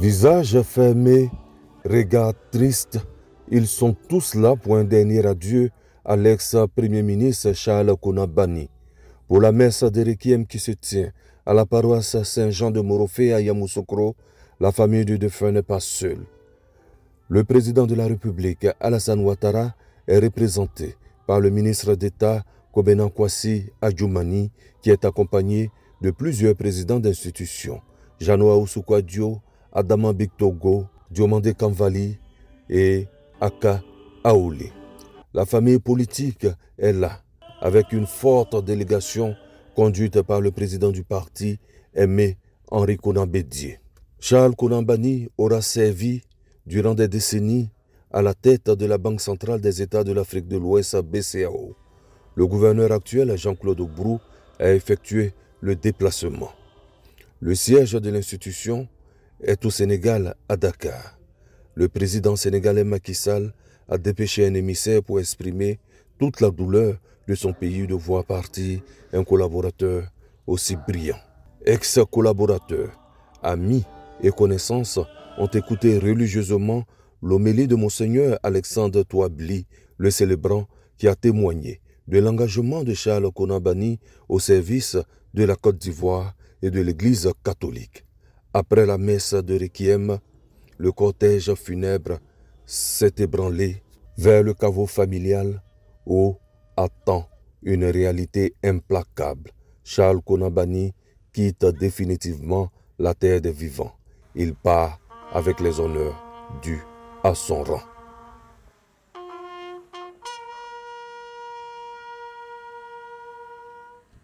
Visage fermé, regard triste, ils sont tous là pour un dernier adieu à l'ex-premier ministre Charles Konabani. Pour la messe de qui se tient à la paroisse Saint-Jean de Morofé à Yamoussoukro, la famille du défunt n'est pas seule. Le président de la République, Alassane Ouattara, est représenté par le ministre d'État Kobenan Kwasi Adjoumani, qui est accompagné de plusieurs présidents d'institutions, Janoa Ousoukwadio, Adama Biktogo, Diomande Kamvali et Aka Aouli. La famille politique est là, avec une forte délégation conduite par le président du parti, Aimé Henri Bédier. Charles Konambani aura servi durant des décennies à la tête de la Banque centrale des États de l'Afrique de l'Ouest, BCAO. Le gouverneur actuel, Jean-Claude Brou, a effectué le déplacement. Le siège de l'institution est au Sénégal, à Dakar. Le président sénégalais Macky Sall a dépêché un émissaire pour exprimer toute la douleur de son pays de voir partir un collaborateur aussi brillant. Ex-collaborateurs, amis et connaissances ont écouté religieusement l'homélie de Monseigneur Alexandre Touabli, le célébrant qui a témoigné de l'engagement de Charles Konabani au service de la Côte d'Ivoire et de l'Église catholique. Après la messe de Requiem, le cortège funèbre s'est ébranlé vers le caveau familial où attend une réalité implacable. Charles Konabani quitte définitivement la terre des vivants. Il part avec les honneurs dus à son rang.